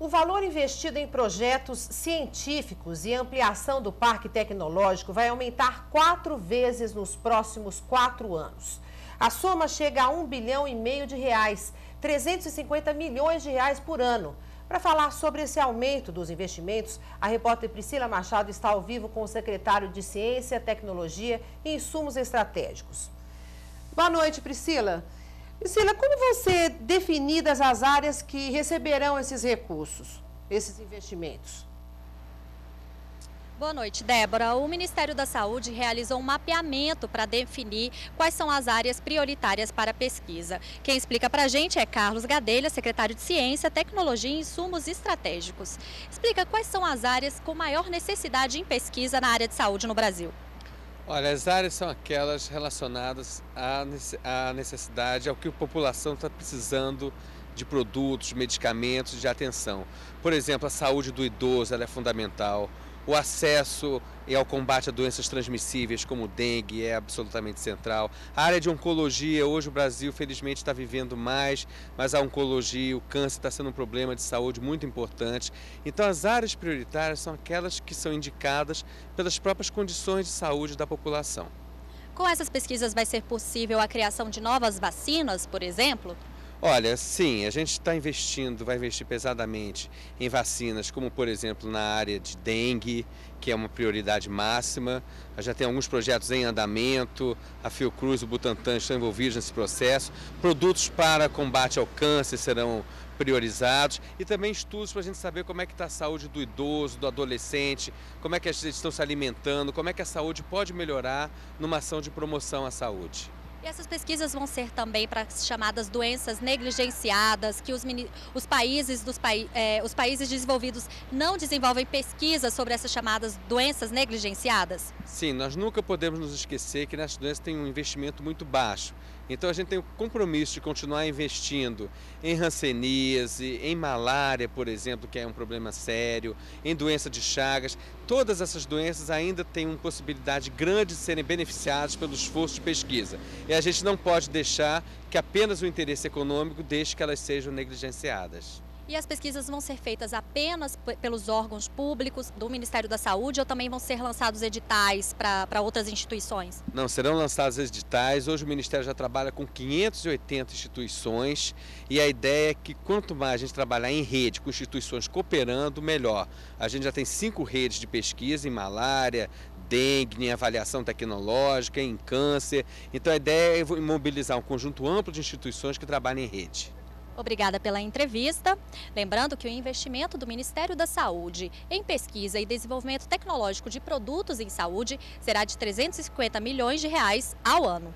O valor investido em projetos científicos e ampliação do parque tecnológico vai aumentar quatro vezes nos próximos quatro anos. A soma chega a um bilhão e meio de reais, 350 milhões de reais por ano. Para falar sobre esse aumento dos investimentos, a repórter Priscila Machado está ao vivo com o secretário de Ciência, Tecnologia e Insumos Estratégicos. Boa noite, Priscila. Priscila, como vão ser definidas as áreas que receberão esses recursos, esses investimentos? Boa noite, Débora. O Ministério da Saúde realizou um mapeamento para definir quais são as áreas prioritárias para a pesquisa. Quem explica para a gente é Carlos Gadelha, secretário de Ciência, Tecnologia e Insumos Estratégicos. Explica quais são as áreas com maior necessidade em pesquisa na área de saúde no Brasil. Olha, as áreas são aquelas relacionadas à necessidade, ao que a população está precisando de produtos, medicamentos, de atenção. Por exemplo, a saúde do idoso é fundamental, o acesso ao combate a doenças transmissíveis como dengue é absolutamente central. A área de oncologia, hoje o Brasil felizmente está vivendo mais, mas a oncologia, o câncer está sendo um problema de saúde muito importante. Então as áreas prioritárias são aquelas que são indicadas pelas próprias condições de saúde da população. Com essas pesquisas vai ser possível a criação de novas vacinas, por exemplo? Olha, sim, a gente está investindo, vai investir pesadamente em vacinas, como por exemplo na área de dengue, que é uma prioridade máxima. Já tem alguns projetos em andamento, a Fiocruz e o Butantan estão envolvidos nesse processo. Produtos para combate ao câncer serão priorizados e também estudos para a gente saber como é que está a saúde do idoso, do adolescente, como é que eles estão se alimentando, como é que a saúde pode melhorar numa ação de promoção à saúde. E essas pesquisas vão ser também para as chamadas doenças negligenciadas, que os, os países, dos, é, os países desenvolvidos não desenvolvem pesquisas sobre essas chamadas doenças negligenciadas? Sim, nós nunca podemos nos esquecer que nessas doenças tem um investimento muito baixo. Então a gente tem o compromisso de continuar investindo em ranceníase, em malária, por exemplo, que é um problema sério, em doença de chagas. Todas essas doenças ainda têm uma possibilidade grande de serem beneficiadas pelo esforço de pesquisa. E a gente não pode deixar que apenas o interesse econômico deixe que elas sejam negligenciadas. E as pesquisas vão ser feitas apenas pelos órgãos públicos do Ministério da Saúde ou também vão ser lançados editais para outras instituições? Não, serão lançados editais. Hoje o Ministério já trabalha com 580 instituições e a ideia é que quanto mais a gente trabalhar em rede, com instituições cooperando, melhor. A gente já tem cinco redes de pesquisa em malária, dengue, em avaliação tecnológica, em câncer. Então a ideia é mobilizar um conjunto amplo de instituições que trabalham em rede. Obrigada pela entrevista. Lembrando que o investimento do Ministério da Saúde em pesquisa e desenvolvimento tecnológico de produtos em saúde será de 350 milhões de reais ao ano.